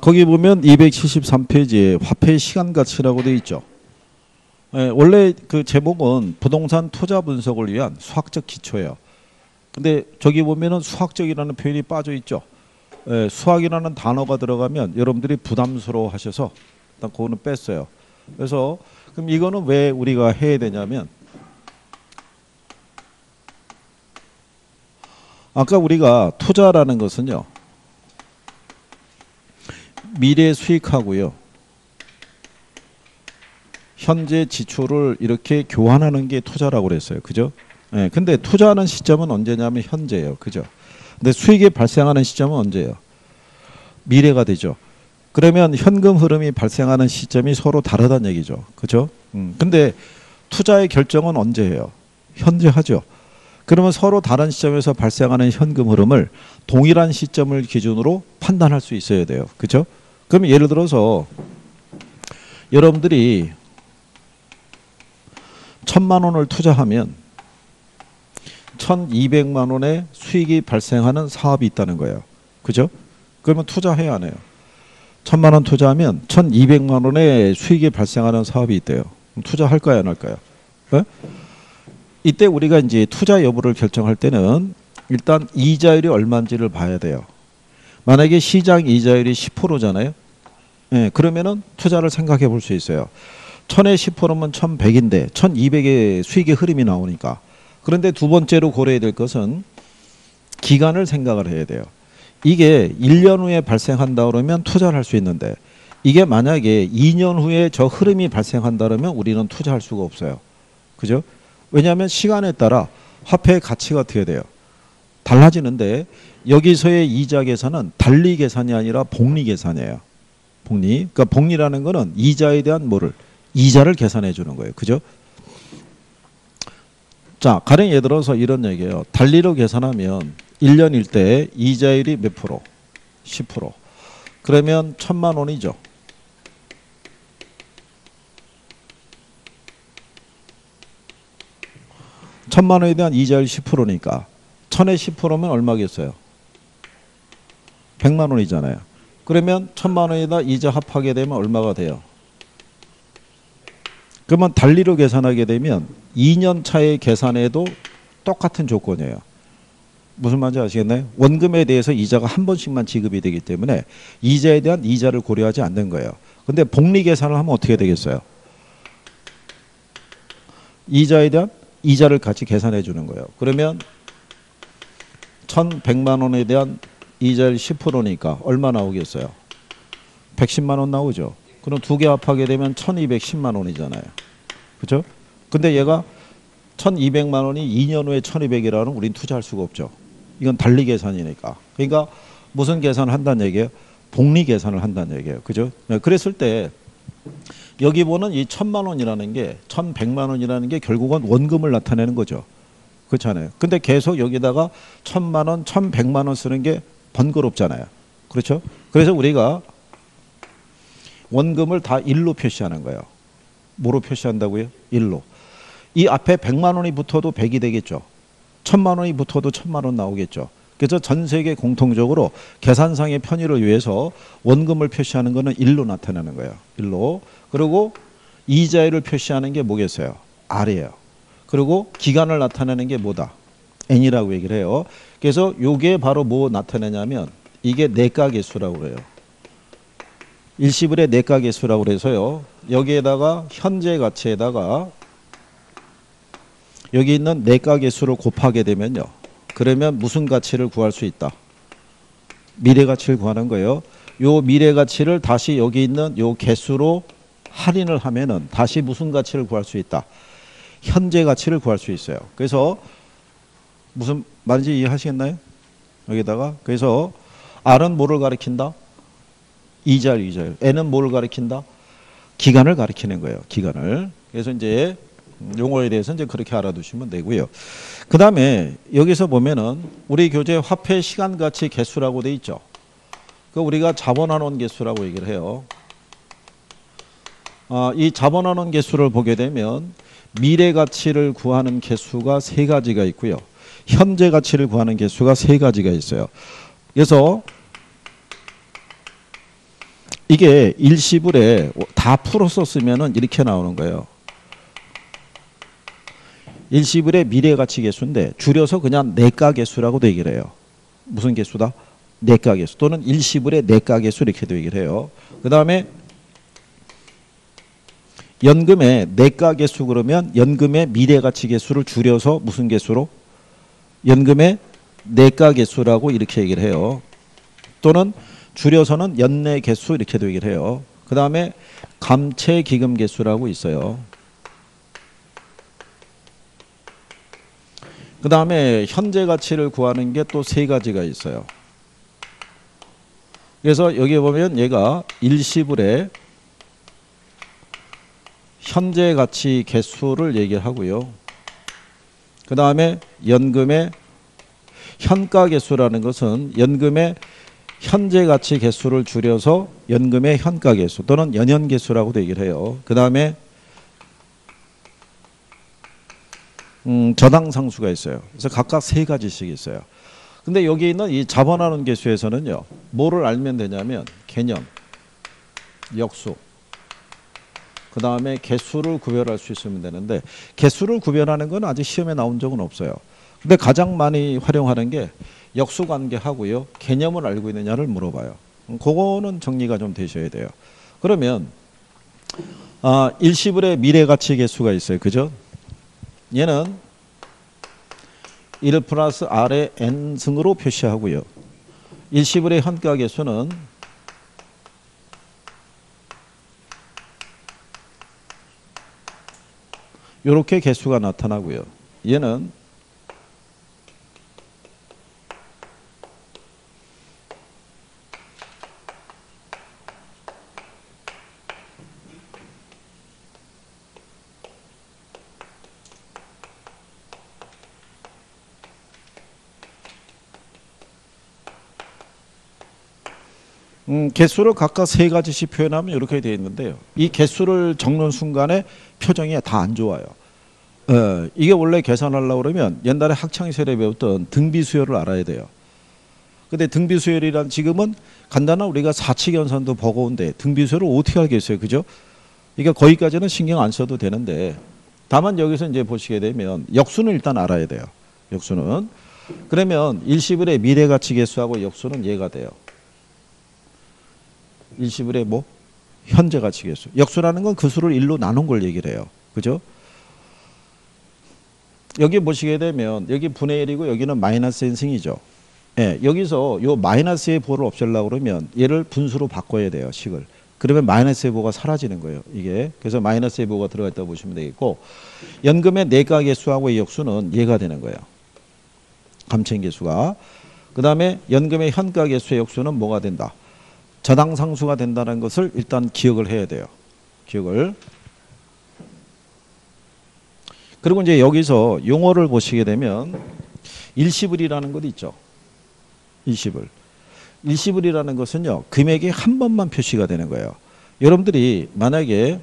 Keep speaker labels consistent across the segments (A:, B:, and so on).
A: 어, 거기 보면 273페이지에 화폐 시간 가치라고 돼 있죠. 예, 원래 그 제목은 부동산 투자 분석을 위한 수학적 기초예요. 근데 저기 보면은 수학적이라는 표현이 빠져 있죠. 예, 수학이라는 단어가 들어가면 여러분들이 부담스러워 하셔서 일단 그거는 뺐어요. 그래서 그럼 이거는 왜 우리가 해야 되냐면 아까 우리가 투자라는 것은요. 미래 수익하고요. 현재 지출을 이렇게 교환하는 게 투자라고 그랬어요. 그죠? 예. 근데 투자하는 시점은 언제냐면 현재예요. 그죠? 근데 수익이 발생하는 시점은 언제예요? 미래가 되죠. 그러면 현금 흐름이 발생하는 시점이 서로 다르다는 얘기죠. 그죠? 음. 근데 투자의 결정은 언제예요? 현재 하죠. 그러면 서로 다른 시점에서 발생하는 현금 흐름을 동일한 시점을 기준으로 판단할 수 있어야 돼요. 그죠? 그럼 예를 들어서 여러분들이 천만 원을 투자하면 천이백만 원의 수익이 발생하는 사업이 있다는 거예요. 그죠? 그러면 투자해야 하네요. 천만 원 투자하면 천이백만 원의 수익이 발생하는 사업이 있대요. 투자할까요, 안 할까요? 네? 이때 우리가 이제 투자 여부를 결정할 때는 일단 이자율이 얼마인지를 봐야 돼요. 만약에 시장 이자율이 10%잖아요. 예, 그러면은 투자를 생각해 볼 수 있어요. 천에 10%면 1100인데 1200의 수익의 흐름이 나오니까. 그런데 두 번째로 고려해야 될 것은 기간을 생각을 해야 돼요. 이게 1년 후에 발생한다 그러면 투자를 할 수 있는데 이게 만약에 2년 후에 저 흐름이 발생한다 그러면 우리는 투자할 수가 없어요. 그죠? 왜냐하면 시간에 따라 화폐의 가치가 어떻게 돼요? 달라지는데 여기서의 이자 계산은 단리 계산이 아니라 복리 계산이에요. 복리. 그러니까 복리라는 거는 이자에 대한 뭐를 이자를 계산해 주는 거예요. 그죠? 자, 가령 예를 들어서 이런 얘기예요. 단리로 계산하면 1년일 때 이자율이 몇 프로? 10%. 그러면 천만 원이죠. 천만 원에 대한 이자율 10%니까 천에 10%면 얼마겠어요? 100만 원이잖아요. 그러면 천만 원에다 이자 합하게 되면 얼마가 돼요? 그러면 달리로 계산하게 되면 2년 차에 계산해도 똑같은 조건이에요. 무슨 말인지 아시겠나요? 원금에 대해서 이자가 한 번씩만 지급이 되기 때문에 이자에 대한 이자를 고려하지 않는 거예요. 근데 복리 계산을 하면 어떻게 되겠어요? 이자에 대한 이자를 같이 계산해 주는 거예요. 그러면 1,100만 원에 대한 이자율 10%니까 얼마 나오겠어요? 110만 원 나오죠. 그럼 두 개 합하게 되면 1,210만 원이잖아요. 그렇죠? 근데 얘가 1,200만 원이 2년 후에 1,200이라는 우린 투자할 수가 없죠. 이건 달리 계산이니까. 그러니까 무슨 계산을 한다는 얘기예요? 복리 계산을 한다는 얘기예요. 그죠? 네, 그랬을 때 여기 보는 이 천만 원이라는 게 천백만 원이라는 게 결국은 원금을 나타내는 거죠. 그렇잖아요. 근데 계속 여기다가 천만 원, 천백만 원 쓰는 게 번거롭잖아요. 그렇죠? 그래서 우리가 원금을 다 일로 표시하는 거예요. 뭐로 표시한다고요? 일로. 이 앞에 백만 원이 붙어도 백이 되겠죠. 천만 원이 붙어도 천만 원 나오겠죠. 그래서 전 세계 공통적으로 계산상의 편의를 위해서 원금을 표시하는 것은 일로 나타나는 거예요. 일로. 그리고 이자율을 표시하는 게 뭐겠어요? R이에요. 그리고 기간을 나타내는 게 뭐다? N이라고 얘기를 해요. 그래서 이게 바로 뭐 나타내냐면 이게 내가 개수라고 그래요. 일시불의 내가 개수라고 그래서요. 여기에다가 현재 가치에다가 여기 있는 내가 개수를 곱하게 되면요. 그러면 무슨 가치를 구할 수 있다? 미래 가치를 구하는 거예요. 요 미래 가치를 다시 여기 있는 요 개수로 할인을 하면은 다시 무슨 가치를 구할 수 있다? 현재 가치를 구할 수 있어요. 그래서 무슨 말인지 이해하시겠나요? 여기다가 그래서 R은 뭐를 가리킨다? 이자율, 이자율. N은 뭐를 가리킨다? 기간을 가리키는 거예요. 기간을. 그래서 이제 용어에 대해서 이제 그렇게 알아두시면 되고요. 그 다음에 여기서 보면은 우리 교재 화폐 시간 가치 개수라고 돼 있죠. 그 우리가 자본환원 개수라고 얘기를 해요. 아, 이 자본환원 개수를 보게 되면 미래 가치를 구하는 개수가 세 가지가 있고요. 현재 가치를 구하는 개수가 세 가지가 있어요. 그래서 이게 일시불에 다 풀어서 쓰면은 이렇게 나오는 거예요. 일시불의 미래 가치 개수인데 줄여서 그냥 내가 개수라고도 얘기를 해요. 무슨 개수다? 내가 개수 또는 일시불의 내가 개수 이렇게도 얘기를 해요. 그 다음에 연금의 내가 개수 그러면 연금의 미래 가치 개수를 줄여서 무슨 개수로? 연금의 내가 개수라고 이렇게 얘기를 해요. 또는 줄여서는 연내 개수 이렇게도 얘기를 해요. 그 다음에 감채 기금 개수라고 있어요. 그 다음에 현재 가치를 구하는 게 또 세 가지가 있어요. 그래서 여기 보면 얘가 일시불에 현재 가치 개수를 얘기하고요. 그 다음에 연금의 현가 개수라는 것은 연금의 현재 가치 개수를 줄여서 연금의 현가 개수 또는 연연 개수라고도 얘기를 해요. 그 다음에 음, 저당 상수가 있어요. 그래서 각각 세 가지씩 있어요. 근데 여기 있는 이 자본하는 개수에서는요. 뭐를 알면 되냐면 개념, 역수, 그 다음에 개수를 구별할 수 있으면 되는데 개수를 구별하는 건 아직 시험에 나온 적은 없어요. 근데 가장 많이 활용하는 게 역수관계하고요. 개념을 알고 있느냐를 물어봐요. 그거는 정리가 좀 되셔야 돼요. 그러면 아, 일시불의 미래가치 개수가 있어요. 그죠? 얘는 1 플러스 R의 N승으로 표시하고요. 일시불의 현가 개수는 이렇게 개수가 나타나고요. 얘는 음, 개수를 각각 세 가지씩 표현하면 이렇게 되어 있는데요. 이 개수를 적는 순간에 표정이 다 안 좋아요. 어, 이게 원래 계산하려고 그러면 옛날에 학창시절에 배웠던 등비수열을 알아야 돼요. 근데 등비수열이란 지금은 간단한 우리가 사칙연산도 버거운데 등비수열을 어떻게 알겠어요. 그죠? 그러니까 거기까지는 신경 안 써도 되는데 다만 여기서 이제 보시게 되면 역수는 일단 알아야 돼요. 역수는. 그러면 일시불의 미래가치 개수하고 역수는 얘가 돼요. 일시불의 뭐 현재 가치 개수. 역수라는 건 그 수를 일로 나눈 걸 얘기를 해요. 그죠? 여기 보시게 되면 여기 분의 1이고 여기는 마이너스 n 승이죠. 예, 여기서 요 마이너스의 보를 없애려고 그러면 얘를 분수로 바꿔야 돼요. 식을. 그러면 마이너스의 보가 사라지는 거예요. 이게. 그래서 마이너스의 보가 들어가 있다고 보시면 되겠고 연금의 내가 개수하고 의 역수는 얘가 되는 거예요. 감채 개수가. 그 다음에 연금의 현가 개수의 역수는 뭐가 된다? 저당 상수가 된다는 것을 일단 기억을 해야 돼요. 기억을. 그리고 이제 여기서 용어를 보시게 되면 일시불이라는 것도 있죠. 일시불. 일시불이라는 것은요. 금액이 한 번만 표시가 되는 거예요. 여러분들이 만약에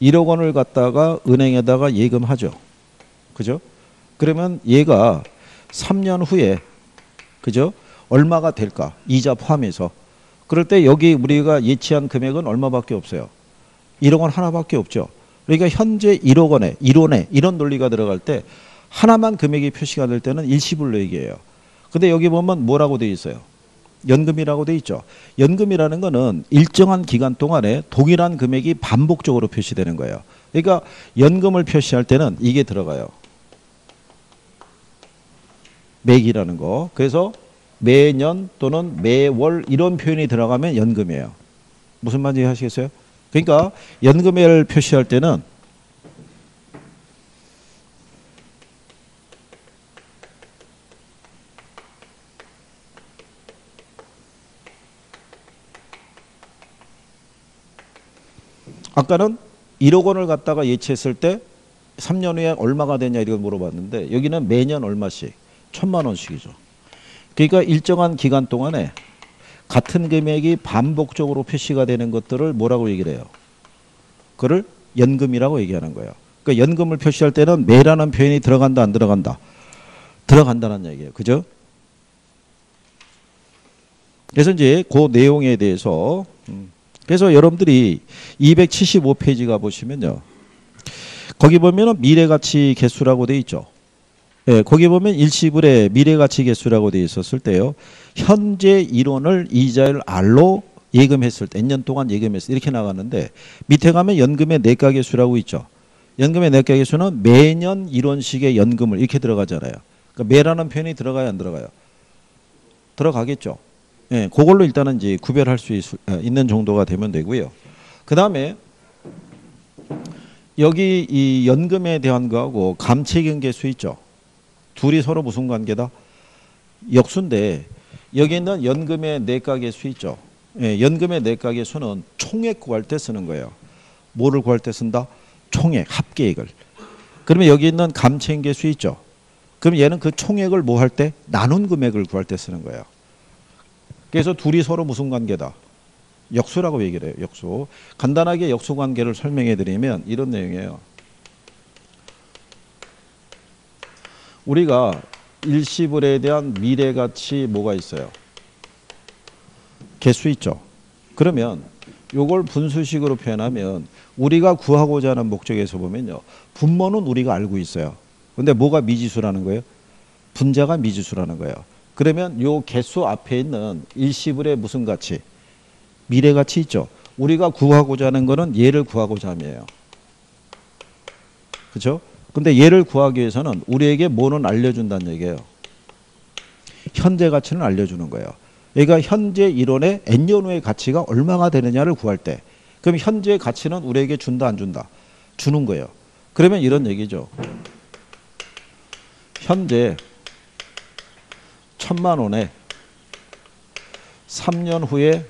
A: 1억 원을 갖다가 은행에다가 예금하죠. 그죠? 그러면 얘가 3년 후에 그죠? 얼마가 될까? 이자 포함해서. 그럴 때 여기 우리가 예치한 금액은 얼마밖에 없어요. 1억 원 하나밖에 없죠. 그러니까 현재 1억 원에 1원에 이런 논리가 들어갈 때 하나만 금액이 표시가 될 때는 일시불로 얘기해요. 근데 여기 보면 뭐라고 돼 있어요? 연금이라고 돼 있죠. 연금이라는 거는 일정한 기간 동안에 동일한 금액이 반복적으로 표시되는 거예요. 그러니까 연금을 표시할 때는 이게 들어가요. 매기라는 거. 그래서 매년 또는 매월 이런 표현이 들어가면 연금이에요. 무슨 말인지 하시겠어요? 그러니까 연금을 표시할 때는 아까는 1억 원을 갖다가 예치했을 때 3년 후에 얼마가 되냐 이걸 물어봤는데 여기는 매년 얼마씩 천만 원씩이죠. 그러니까 일정한 기간 동안에 같은 금액이 반복적으로 표시가 되는 것들을 뭐라고 얘기를 해요? 그를 연금이라고 얘기하는 거예요. 그러니까 연금을 표시할 때는 매라는 표현이 들어간다 안 들어간다? 들어간다는 얘기예요. 그죠? 그래서 이제 그 내용에 대해서 음, 그래서 여러분들이 275페이지 가 보시면요. 거기 보면은 미래 가치 개수라고 돼 있죠. 예, 거기 보면 일시불의 미래가치 개수라고 돼 있었을 때요. 현재 이론을 이자율 R로 예금했을 때, 년 동안 예금했을 때 이렇게 나갔는데 밑에 가면 연금의 내가 개수라고 있죠. 연금의 내가 개수는 매년 이론식의 연금을 이렇게 들어가잖아요. 그러니까 매라는 표현이 들어가야 안 들어가요? 들어가겠죠. 예, 그걸로 일단은 이제 구별할 수 있, 는 정도가 되면 되고요. 그 다음에 여기 이 연금에 대한 거하고 감채경계수 있죠. 둘이 서로 무슨 관계다? 역수인데 여기 있는 연금의 내각계수 있죠. 예, 연금의 내각계수는 총액 구할 때 쓰는 거예요. 뭐를 구할 때 쓴다? 총액, 합계액을. 그러면 여기 있는 감채계수 있죠. 그럼 얘는 그 총액을 뭐 할 때? 나눈 금액을 구할 때 쓰는 거예요. 그래서 둘이 서로 무슨 관계다? 역수라고 얘기를 해요. 역수. 간단하게 역수 관계를 설명해 드리면 이런 내용이에요. 우리가 일시불에 대한 미래 가치 뭐가 있어요? 개수 있죠. 그러면 요걸 분수식으로 표현하면 우리가 구하고자 하는 목적에서 보면요. 분모는 우리가 알고 있어요. 근데 뭐가 미지수라는 거예요? 분자가 미지수라는 거예요. 그러면 요 개수 앞에 있는 일시불의 무슨 가치? 미래 가치 있죠. 우리가 구하고자 하는 거는 얘를 구하고자 함이에요. 그렇죠? 근데 얘를 구하기 위해서는 우리에게 뭐는 알려준다는 얘기예요. 현재 가치는 알려주는 거예요. 그러니까 현재 이론의 n년 후의 가치가 얼마가 되느냐를 구할 때 그럼 현재 가치는 우리에게 준다 안 준다? 주는 거예요. 그러면 이런 얘기죠. 현재 천만 원에 3년 후에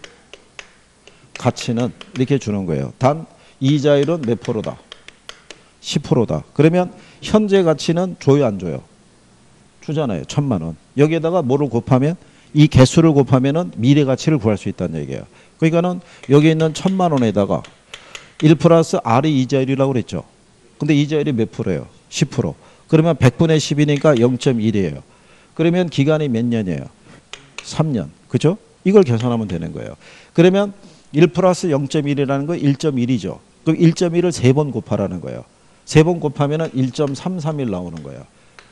A: 가치는 이렇게 주는 거예요. 단 이자율은 몇 프로다? 10%다. 그러면 현재 가치는 줘요 안 줘요? 주잖아요. 천만 원. 여기에다가 뭐를 곱하면 이 개수를 곱하면은 미래 가치를 구할 수 있다는 얘기예요. 그러니까는 여기 있는 천만 원에다가 1 플러스 R이 이자율이라고 그랬죠. 근데 이자율이 몇 프로예요? 10%. 그러면 100분의 10이니까 0.1이에요. 그러면 기간이 몇 년이에요? 3년. 그죠? 이걸 계산하면 되는 거예요. 그러면 1 플러스 0.1이라는 거 1.1이죠. 그럼 1.1을 세 번 곱하라는 거예요. 세 번 곱하면 1.331 나오는 거예요.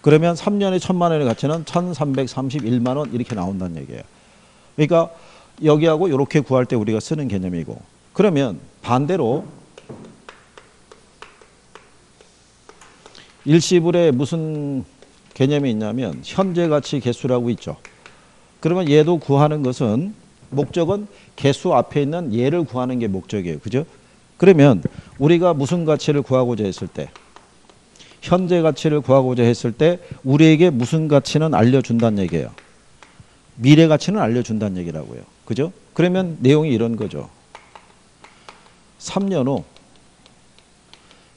A: 그러면 3년에 천만 원의 가치는 1331만 원 이렇게 나온다는 얘기예요. 그러니까 여기하고 이렇게 구할 때 우리가 쓰는 개념이고 그러면 반대로 일시불에 무슨 개념이 있냐면 현재 가치 개수라고 있죠. 그러면 얘도 구하는 것은 목적은 개수 앞에 있는 얘를 구하는 게 목적이에요. 그죠? 그러면 우리가 무슨 가치를 구하고자 했을 때 현재 가치를 구하고자 했을 때 우리에게 무슨 가치는 알려준다는 얘기예요. 미래 가치는 알려준다는 얘기라고요. 그죠? 그러면 내용이 이런 거죠. 3년 후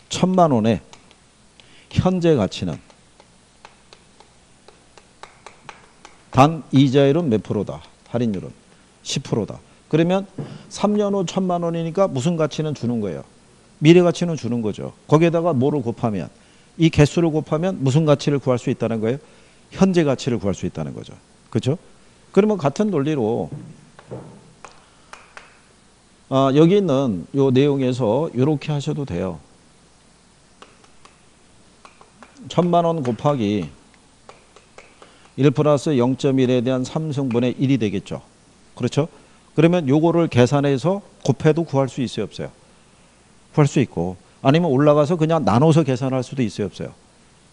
A: 천만 원의 현재 가치는 단 이자율은 몇 프로다? 할인율은 10%다. 그러면 3년 후 천만 원이니까 무슨 가치는 주는 거예요? 미래 가치는 주는 거죠. 거기에다가 뭐를 곱하면 이 개수를 곱하면 무슨 가치를 구할 수 있다는 거예요? 현재 가치를 구할 수 있다는 거죠. 그렇죠? 그러면 같은 논리로 아, 여기 있는 요 내용에서 이렇게 하셔도 돼요. 천만 원 곱하기 1 플러스 0.1에 대한 3승분의 1이 되겠죠. 그렇죠? 그러면 요거를 계산해서 곱해도 구할 수 있어요, 없어요? 구할 수 있고 아니면 올라가서 그냥 나눠서 계산할 수도 있어요, 없어요?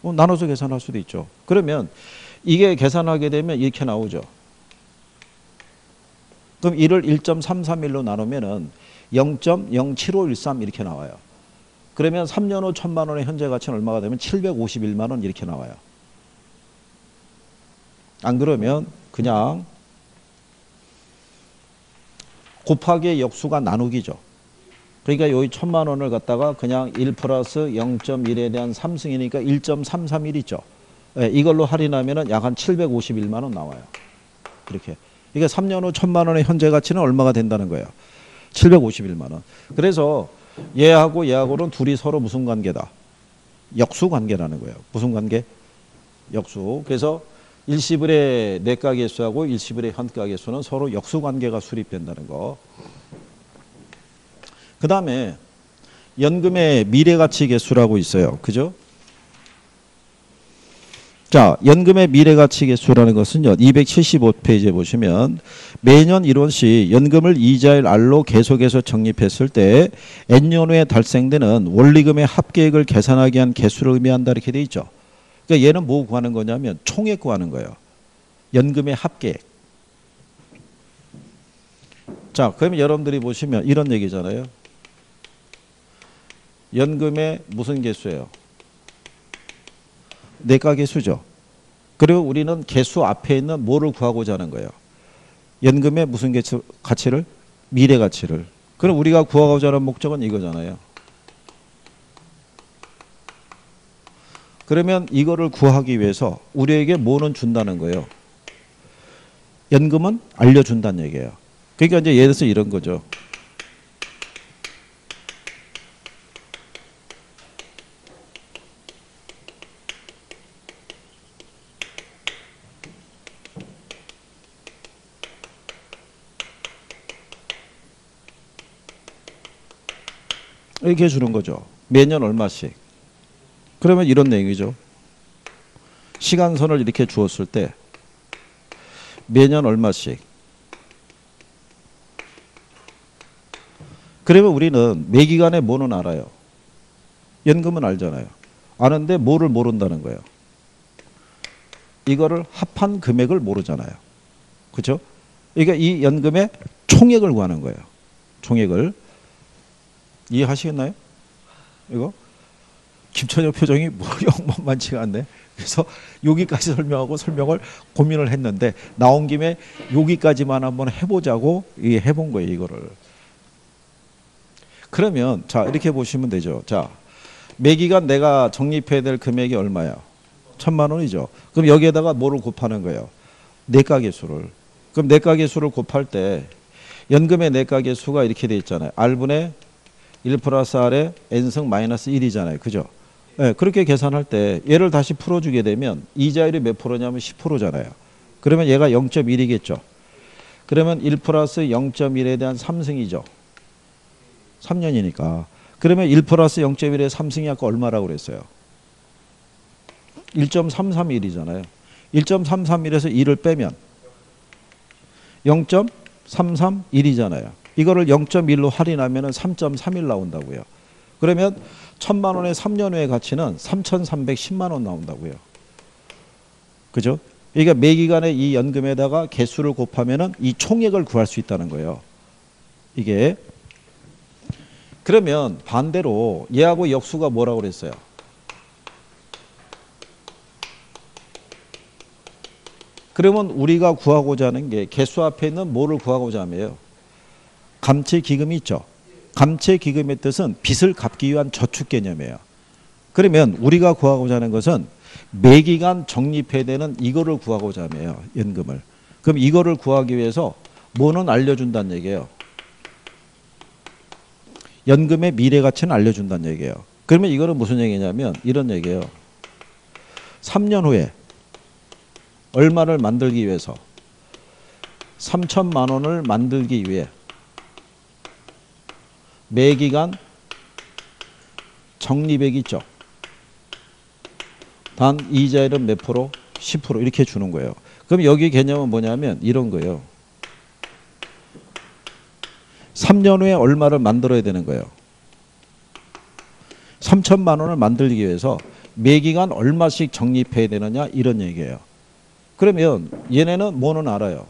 A: 어, 나눠서 계산할 수도 있죠. 그러면 이게 계산하게 되면 이렇게 나오죠. 그럼 1을 1.331로 나누면은 0.07513 이렇게 나와요. 그러면 3년 후 천만 원의 현재 가치는 얼마가 되면 751만 원 이렇게 나와요. 안 그러면 그냥 곱하기 역수가 나누기죠. 그러니까 여기 천만 원을 갖다가 그냥 1 플러스 0.1에 대한 3승이니까 1.331 있죠. 네, 이걸로 할인하면 약한 751만 원 나와요. 이렇게. 그러니까 3년 후 천만 원의 현재 가치는 얼마가 된다는 거예요. 751만 원. 그래서 얘하고 얘하고는 둘이 서로 무슨 관계다? 역수 관계라는 거예요. 무슨 관계? 역수. 그래서 일시불의 내가 계수하고 일시불의 현가 계수는 서로 역수관계가 수립된다는 거. 그 다음에 연금의 미래가치 계수라고 있어요. 그죠? 자, 연금의 미래가치 계수라는 것은요. 275페이지에 보시면 매년 1원씩 연금을 이자율 R로 계속해서 적립했을 때 N년 후에 달성되는 원리금의 합계액을 계산하기 위한 개수를 의미한다 이렇게 돼 있죠. 그러니까 얘는 뭐 구하는 거냐면 총액 구하는 거예요. 연금의 합계액. 자, 그러면 여러분들이 보시면 이런 얘기잖아요. 연금의 무슨 개수예요? 내가 개수죠. 그리고 우리는 개수 앞에 있는 뭐를 구하고자 하는 거예요? 연금의 무슨 개수 가치를? 미래 가치를. 그럼 우리가 구하고자 하는 목적은 이거잖아요. 그러면 이거를 구하기 위해서 우리에게 뭐는 준다는 거예요. 연금은 알려준다는 얘기예요. 그러니까 이제 예를 들어서 이런 거죠. 이렇게 주는 거죠. 매년 얼마씩. 그러면 이런 내용이죠. 시간선을 이렇게 주었을 때 매년 얼마씩. 그러면 우리는 매 기간에 뭐는 알아요. 연금은 알잖아요. 아는데 뭐를 모른다는 거예요. 이거를 합한 금액을 모르잖아요. 그렇죠? 그러니까 이 연금의 총액을 구하는 거예요. 총액을. 이해하시겠나요? 이거? 김천혁 표정이 뭐 영만만치가 않네. 그래서 여기까지 설명하고 설명을 고민을 했는데 나온 김에 여기까지만 한번 해보자고 해본 거예요 이거를. 그러면 자 이렇게 보시면 되죠. 자 매기간 내가 적립해야 될 금액이 얼마야? 천만 원이죠. 그럼 여기에다가 뭐를 곱하는 거예요? 내가계수를. 그럼 내가계수를 곱할 때 연금의 내가계수가 이렇게 돼 있잖아요. R분의 1 플러스 R에 N승 마이너스 1이잖아요. 그죠? 네, 그렇게 계산할 때 얘를 다시 풀어주게 되면 이자율이 몇 프로냐면 10%잖아요. 그러면 얘가 0.1이겠죠. 그러면 1 플러스 0.1에 대한 3승이죠. 3년이니까. 그러면 1 플러스 0.1의 3승이 아까 얼마라고 그랬어요? 1.331이잖아요. 1.331에서 1을 빼면 0.331이잖아요. 이거를 0.1로 할인하면 3.31 나온다고요. 그러면 천만 원의 3년 후의 가치는 3,310만 원 나온다고요. 그죠? 그러니까 매 기간에 이 연금에다가 개수를 곱하면은 이 총액을 구할 수 있다는 거예요. 이게 그러면 반대로 얘하고 역수가 뭐라고 그랬어요? 그러면 우리가 구하고자 하는 게 개수 앞에 있는 뭐를 구하고자 하며요? 감채 기금이 있죠. 감채 기금의 뜻은 빚을 갚기 위한 저축 개념이에요. 그러면 우리가 구하고자 하는 것은 매기간 적립해야 되는 이거를 구하고자 하며요. 연금을. 그럼 이거를 구하기 위해서 뭐는 알려준다는 얘기예요. 연금의 미래 가치는 알려준다는 얘기예요. 그러면 이거는 무슨 얘기냐면 이런 얘기예요. 3년 후에 얼마를 만들기 위해서 3천만 원을 만들기 위해 매기간 적립액 있죠. 단 이자율은 몇 프로? 10% 이렇게 주는 거예요. 그럼 여기 개념은 뭐냐면 이런 거예요. 3년 후에 얼마를 만들어야 되는 거예요. 3천만 원을 만들기 위해서 매기간 얼마씩 적립해야 되느냐 이런 얘기예요. 그러면 얘네는 뭐는 알아요.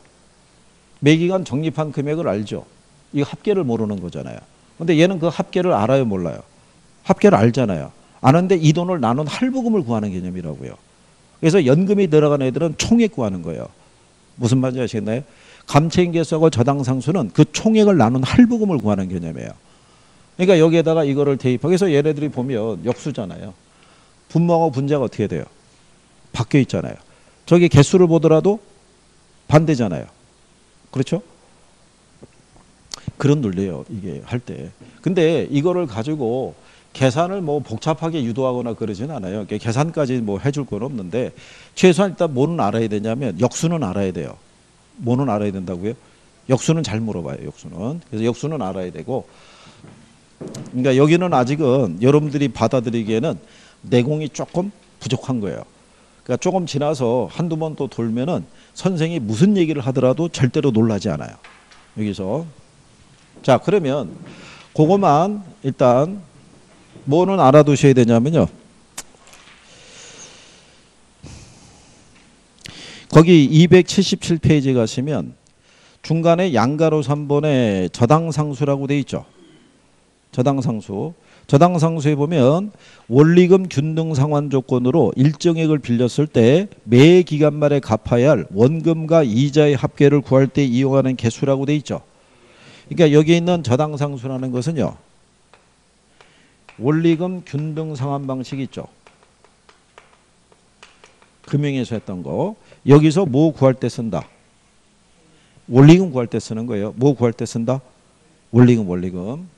A: 매기간 적립한 금액을 알죠. 이 합계를 모르는 거잖아요. 근데 얘는 그 합계를 알아요, 몰라요? 합계를 알잖아요. 아는데 이 돈을 나눈 할부금을 구하는 개념이라고요. 그래서 연금이 들어간 애들은 총액 구하는 거예요. 무슨 말인지 아시겠나요? 감채인계수하고 저당상수는 그 총액을 나눈 할부금을 구하는 개념이에요. 그러니까 여기에다가 이거를 그래서 얘네들이 보면 역수잖아요. 분모하고 분자가 어떻게 돼요? 바뀌어 있잖아요. 저기 개수를 보더라도 반대잖아요. 그렇죠? 그런 논리예요. 이게 할 때. 근데 이거를 가지고 계산을 뭐 복잡하게 유도하거나 그러진 않아요. 계산까지 뭐 해줄 건 없는데 최소한 일단 뭐는 알아야 되냐면 역수는 알아야 돼요. 뭐는 알아야 된다고요? 역수는 잘 물어봐요. 역수는 그래서 역수는 알아야 되고 그러니까 여기는 아직은 여러분들이 받아들이기에는 내공이 조금 부족한 거예요. 그러니까 조금 지나서 한두 번 또 돌면은 선생이 무슨 얘기를 하더라도 절대로 놀라지 않아요. 여기서 자 그러면 그거만 일단 뭐는 알아두셔야 되냐면요. 거기 277페이지 가시면 중간에 양가로 3번에 저당상수라고 돼 있죠. 저당상수. 저당상수에 보면 원리금 균등 상환 조건으로 일정액을 빌렸을 때 매 기간 말에 갚아야 할 원금과 이자의 합계를 구할 때 이용하는 개수라고 돼 있죠. 그러니까 여기 있는 저당상수라는 것은요. 원리금 균등 상환 방식 있죠. 금융에서 했던 거. 여기서 뭐 구할 때 쓴다. 원리금 구할 때 쓰는 거예요. 뭐 구할 때 쓴다? 원리금 원리금.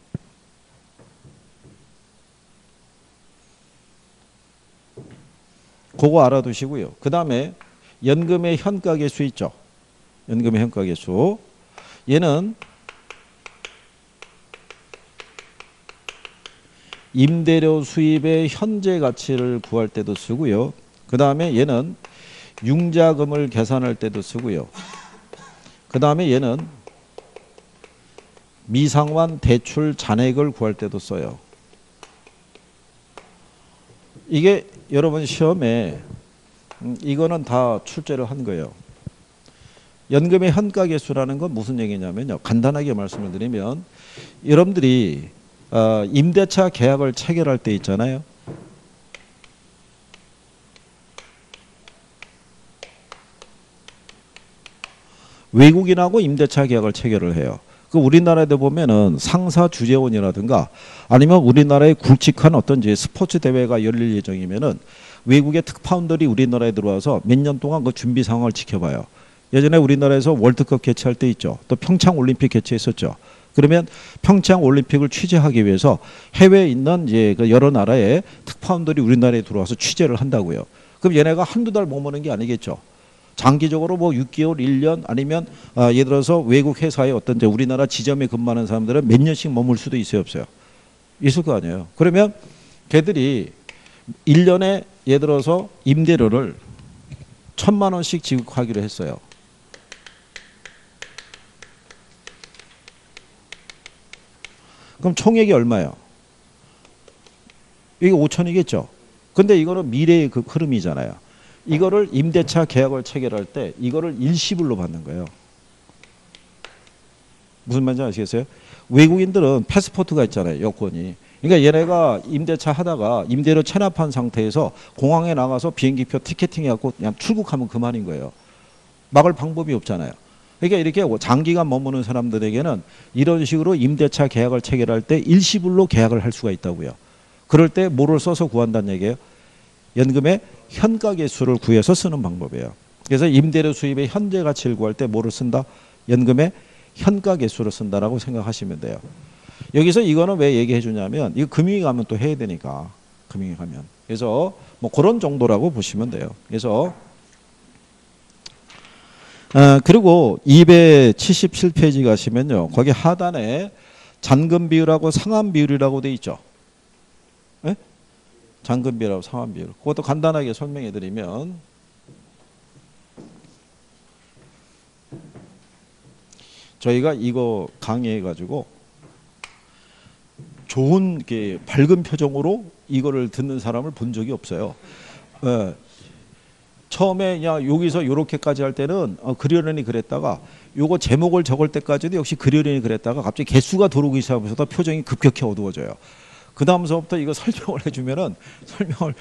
A: 그거 알아두시고요. 그 다음에 연금의 현가계수 있죠. 연금의 현가계수. 얘는 임대료 수입의 현재 가치를 구할 때도 쓰고요. 그 다음에 얘는 융자금을 계산할 때도 쓰고요. 그 다음에 얘는 미상환 대출 잔액을 구할 때도 써요. 이게 여러분 시험에 음, 이거는 다 출제를 한 거예요. 연금의 현가계수라는 건 무슨 얘기냐면요. 간단하게 말씀을 드리면 여러분들이 어, 임대차 계약을 체결할 때 있잖아요. 외국인하고 임대차 계약을 체결을 해요. 그 우리나라에도 보면은 상사 주재원이라든가 아니면 우리나라의 굵직한 어떤 이제 스포츠 대회가 열릴 예정이면은 외국의 특파원들이 우리나라에 들어와서 몇 년 동안 그 준비 상황을 지켜봐요. 예전에 우리나라에서 월드컵 개최할 때 있죠. 또 평창 올림픽 개최했었죠. 그러면 평창 올림픽을 취재하기 위해서 해외에 있는 이제 그 여러 나라의 특파원들이 우리나라에 들어와서 취재를 한다고요. 그럼 얘네가 한두 달 머무는 게 아니겠죠. 장기적으로 뭐 6개월, 1년 아니면 아, 예를 들어서 외국 회사의 어떤 우리나라 지점에 근무하는 사람들은 몇 년씩 머물 수도 있어요, 없어요? 있을 거 아니에요. 그러면 걔들이 1년에 예를 들어서 임대료를 천만 원씩 지급하기로 했어요. 그럼 총액이 얼마예요? 이게 5천이겠죠. 근데 이거는 미래의 그 흐름이잖아요. 이거를 임대차 계약을 체결할 때 이거를 일시불로 받는 거예요. 무슨 말인지 아시겠어요? 외국인들은 패스포트가 있잖아요. 여권이. 그러니까 얘네가 임대차 하다가 임대료 체납한 상태에서 공항에 나가서 비행기표 티켓팅 해갖고 그냥 출국하면 그만인 거예요. 막을 방법이 없잖아요. 그러니까 이렇게 장기간 머무는 사람들에게는 이런 식으로 임대차 계약을 체결할 때 일시불로 계약을 할 수가 있다고요. 그럴 때 뭐를 써서 구한다는 얘기예요? 연금의 현가계수를 구해서 쓰는 방법이에요. 그래서 임대료 수입의 현재 가치를 구할 때 뭐를 쓴다? 연금의 현가계수를 쓴다라고 생각하시면 돼요. 여기서 이거는 왜 얘기해 주냐면 이거 금융위 가면 또 해야 되니까 금융위 가면 그래서 뭐 그런 정도라고 보시면 돼요. 그래서 어, 그리고 277페이지 가시면요 거기 하단에 잔금 비율하고 상환 비율이라고 돼 있죠. 네? 잔금 비율하고 상환 비율. 그것도 간단하게 설명해 드리면 저희가 이거 강의해 가지고 좋은 게 밝은 표정으로 이거를 듣는 사람을 본 적이 없어요. 예. 처음에 야 여기서 이렇게까지 할 때는 어, 그려려니 그랬다가 요거 제목을 적을 때까지도 역시 그려려니 그랬다가 갑자기 개수가 들어오기 시작하면서 표정이 급격히 어두워져요. 그 다음서부터 이거 설명을 해주면은 설명을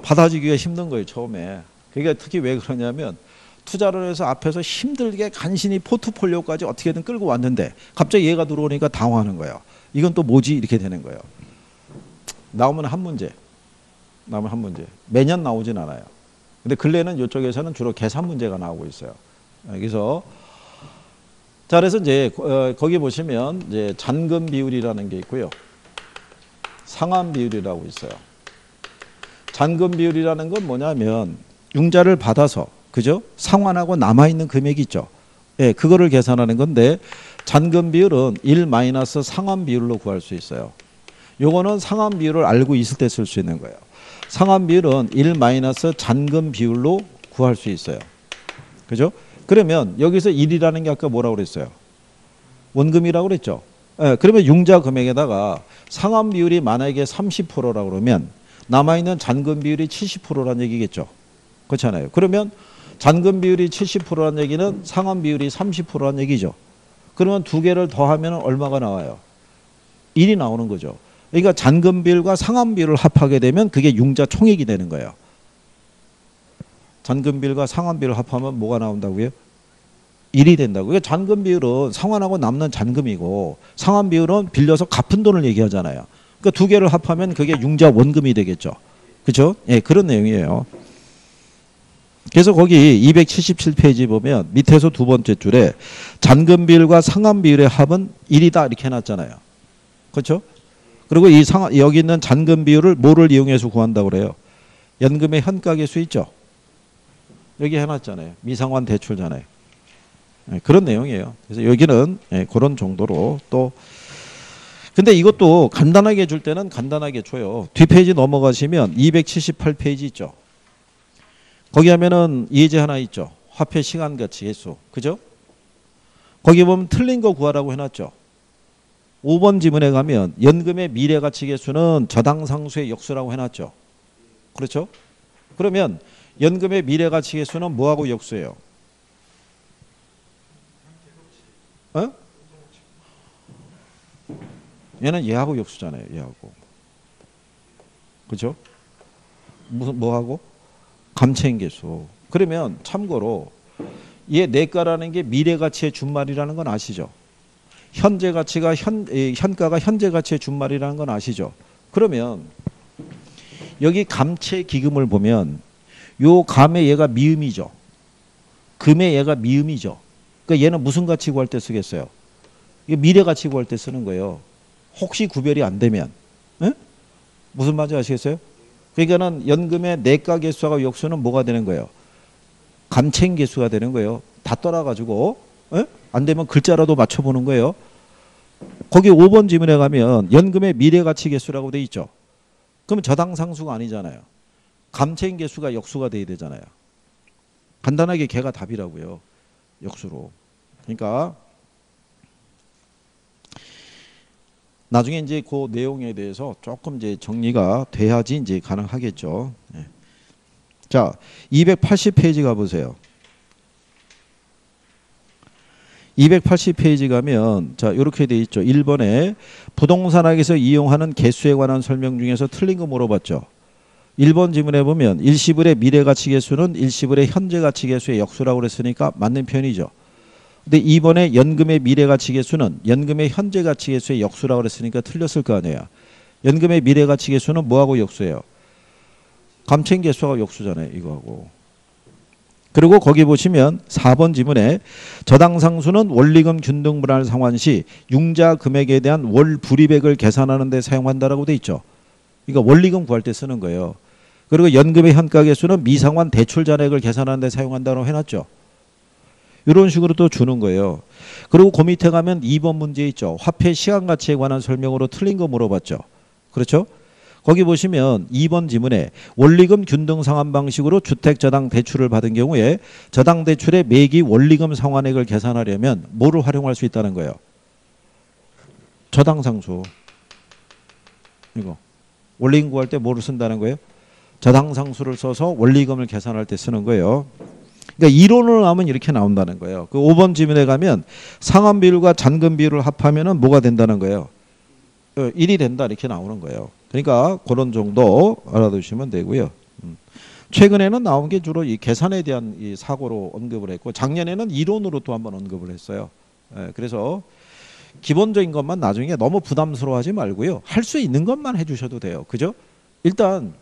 A: 받아주기가 힘든 거예요 처음에. 그게 특히 왜 그러냐면 투자를 해서 앞에서 힘들게 간신히 포트폴리오까지 어떻게든 끌고 왔는데 갑자기 얘가 들어오니까 당황하는 거예요. 이건 또 뭐지 이렇게 되는 거예요. 나오면 한 문제, 나오면 한 문제. 매년 나오진 않아요. 근데 근래는 이쪽에서는 주로 계산 문제가 나오고 있어요. 그래서 자 그래서 이제 어, 거기 보시면 이제 잔금 비율이라는 게 있고요. 상환 비율이라고 있어요. 잔금 비율이라는 건 뭐냐면 융자를 받아서 그죠? 상환하고 남아 있는 금액이 있죠. 예, 그거를 계산하는 건데 잔금 비율은 1 마이너스 상환 비율로 구할 수 있어요. 요거는 상환 비율을 알고 있을 때 쓸 수 있는 거예요. 상환 비율은 1 마이너스 잔금 비율로 구할 수 있어요. 그죠? 그러면 여기서 1이라는 게 아까 뭐라고 그랬어요? 원금이라고 그랬죠. 예, 그러면 융자 금액에다가 상환 비율이 만약에 30%라고 그러면 남아있는 잔금 비율이 70%라는 얘기겠죠. 그렇잖아요. 그러면 잔금 비율이 70%라는 얘기는 상환 비율이 30%라는 얘기죠. 그러면 두 개를 더하면 얼마가 나와요? 1이 나오는 거죠. 그러니까 잔금 비율과 상환 비율을 합하게 되면 그게 융자 총액이 되는 거예요. 잔금 비율과 상환 비율을 합하면 뭐가 나온다고요? 1이 된다고요. 그러니까 잔금 비율은 상환하고 남는 잔금이고 상환 비율은 빌려서 갚은 돈을 얘기하잖아요. 그러니까 두 개를 합하면 그게 융자 원금이 되겠죠. 그렇죠? 예, 그런 내용이에요. 그래서 거기 277페이지 보면 밑에서 두 번째 줄에 잔금 비율과 상환 비율의 합은 1이다 이렇게 해놨잖아요. 그렇죠? 그리고 이 상, 여기 있는 잔금 비율을 뭐를 이용해서 구한다고 그래요? 연금의 현가계수 있죠? 여기 해놨잖아요. 미상환 대출잖아요. 예, 그런 내용이에요. 그래서 여기는 예, 그런 정도로 또 근데 이것도 간단하게 줄 때는 간단하게 줘요. 뒷페이지 넘어가시면 278페이지 있죠. 거기 하면은 예제 하나 있죠. 화폐 시간 가치 개수. 그죠? 거기 보면 틀린 거 구하라고 해놨죠. 5번 지문에 가면 연금의 미래 가치 개수는 저당 상수의 역수라고 해놨죠. 그렇죠? 그러면 연금의 미래 가치 개수는 뭐하고 역수예요? 어? 얘는 얘하고 역수잖아요. 얘하고. 그죠? 무슨 뭐하고? 감체인 개수. 그러면 참고로 얘 내가라는 게 미래 가치의 준말이라는 건 아시죠? 현재 가치가 현 에, 현가가 현재 가치의 준말이라는 건 아시죠? 그러면 여기 감체 기금을 보면 요 감의 얘가 미음이죠. 금의 얘가 미음이죠. 그러니까 얘는 무슨 가치 구할 때 쓰겠어요? 미래 가치 구할 때 쓰는 거예요. 혹시 구별이 안 되면 에? 무슨 말인지 아시겠어요? 그러니까는 연금의 내가 개수하고 역수는 뭐가 되는 거예요? 감챙 개수가 되는 거예요. 다 떠나가지고 에? 안 되면 글자라도 맞춰보는 거예요. 거기 5번 지문에 가면 연금의 미래 가치 개수라고 돼 있죠. 그러면 저당 상수가 아니잖아요. 감챙 개수가 역수가 돼야 되잖아요. 간단하게 걔가 답이라고요. 역수로. 그러니까 나중에 이제 그 내용에 대해서 조금 이제 정리가 돼야지 이제 가능하겠죠. 예. 자, 280페이지 가보세요. 280페이지 가면 자 이렇게 돼 있죠. 1번에 부동산학에서 이용하는 개수에 관한 설명 중에서 틀린 거 물어봤죠. 1번 지문에 보면 일시불의 미래 가치 개수는 일시불의 현재 가치 개수의 역수라고 그랬으니까 맞는 편이죠. 근데 2번에 연금의 미래 가치 개수는 연금의 현재 가치 개수의 역수라고 그랬으니까 틀렸을 거 아니에요. 연금의 미래 가치 개수는 뭐하고 역수예요? 감챙 개수하고 역수잖아요. 이거하고. 그리고 거기 보시면 4번 지문에 저당 상수는 원리금 균등 분할 상환 시 융자 금액에 대한 월 불이백을 계산하는 데 사용한다라고 돼 있죠. 이거 원리금 구할 때 쓰는 거예요. 그리고 연금의 현가 개수는 미상환 대출 잔액을 계산하는 데 사용한다고 해놨죠. 이런 식으로 또 주는 거예요. 그리고 그 밑에 가면 2번 문제 있죠. 화폐 시간 가치에 관한 설명으로 틀린 거 물어봤죠. 그렇죠? 거기 보시면 2번 지문에 원리금 균등 상환 방식으로 주택 저당 대출을 받은 경우에 저당 대출의 매기 원리금 상환액을 계산하려면 뭐를 활용할 수 있다는 거예요? 저당 상수. 이거. 원리금 구할 때 뭐를 쓴다는 거예요? 저당 상수를 써서 원리금을 계산할 때 쓰는 거예요. 그러니까 이론으로 나오면 이렇게 나온다는 거예요. 그 5번 지문에 가면 상환 비율과 잔금 비율을 합하면은 뭐가 된다는 거예요? 1이 어, 된다 이렇게 나오는 거예요. 그러니까 그런 정도 알아두시면 되고요. 음. 최근에는 나온 게 주로 이 계산에 대한 이 사고로 언급을 했고 작년에는 이론으로 또 한번 언급을 했어요. 예, 그래서 기본적인 것만 나중에 너무 부담스러워하지 말고요. 할 수 있는 것만 해주셔도 돼요. 그죠? 일단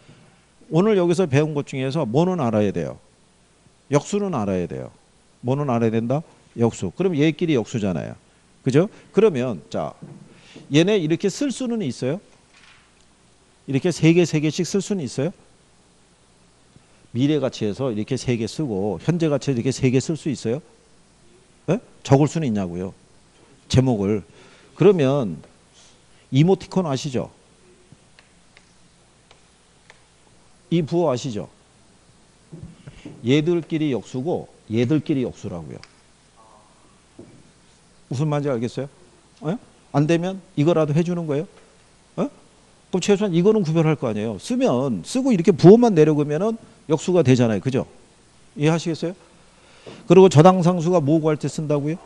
A: 오늘 여기서 배운 것 중에서 뭐는 알아야 돼요. 역수는 알아야 돼요. 뭐는 알아야 된다? 역수. 그럼 얘끼리 역수잖아요. 그죠? 그러면 자 얘네 이렇게 쓸 수는 있어요? 이렇게 세 개 세 개씩 쓸 수는 있어요? 미래 가치에서 이렇게 세 개 쓰고 현재 가치에 이렇게 세 개 쓸 수 있어요? 네? 적을 수는 있냐고요. 제목을. 그러면 이모티콘 아시죠? 이 부호 아시죠? 얘들끼리 역수고 얘들끼리 역수라고요. 무슨 말인지 알겠어요? 어? 안 되면 이거라도 해주는 거예요? 어? 그럼 최소한 이거는 구별할 거 아니에요. 쓰면 쓰고 이렇게 부호만 내려오면은 역수가 되잖아요. 그죠? 이해하시겠어요? 그리고 저당상수가 뭐 구할 때 쓴다고요?